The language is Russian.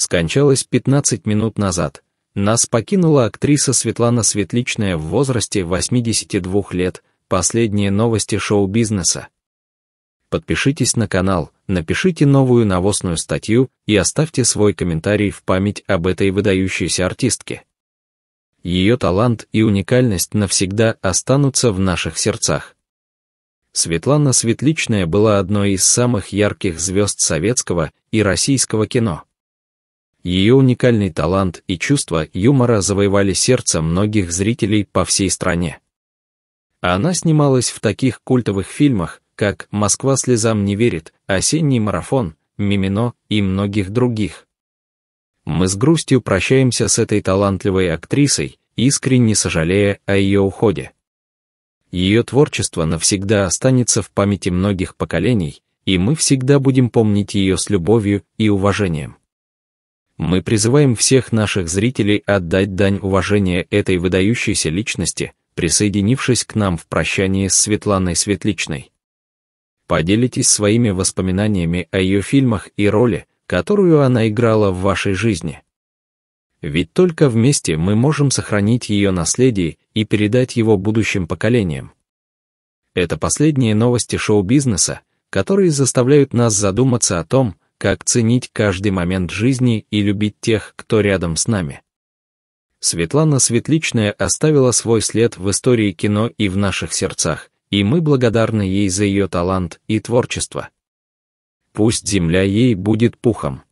скончалась 15 минут назад. Нас покинула актриса Светлана Светличная в возрасте 82 лет. Последние новости шоу-бизнеса. Подпишитесь на канал, напишите новую новостную статью и оставьте свой комментарий в память об этой выдающейся артистке. Ее талант и уникальность навсегда останутся в наших сердцах. Светлана Светличная была одной из самых ярких звезд советского и российского кино. Ее уникальный талант и чувство юмора завоевали сердце многих зрителей по всей стране. Она снималась в таких культовых фильмах, как «Москва слезам не верит», «Осенний марафон», «Мимино» и многих других. Мы с грустью прощаемся с этой талантливой актрисой, искренне сожалея о ее уходе. Ее творчество навсегда останется в памяти многих поколений, и мы всегда будем помнить ее с любовью и уважением. Мы призываем всех наших зрителей отдать дань уважения этой выдающейся личности, присоединившись к нам в прощании с Светланой Светличной. Поделитесь своими воспоминаниями о ее фильмах и роли, которую она играла в вашей жизни. Ведь только вместе мы можем сохранить ее наследие и передать его будущим поколениям. Это последние новости шоу-бизнеса, которые заставляют нас задуматься о том, как ценить каждый момент жизни и любить тех, кто рядом с нами. Светлана Светличная оставила свой след в истории кино и в наших сердцах, и мы благодарны ей за ее талант и творчество. Пусть земля ей будет пухом.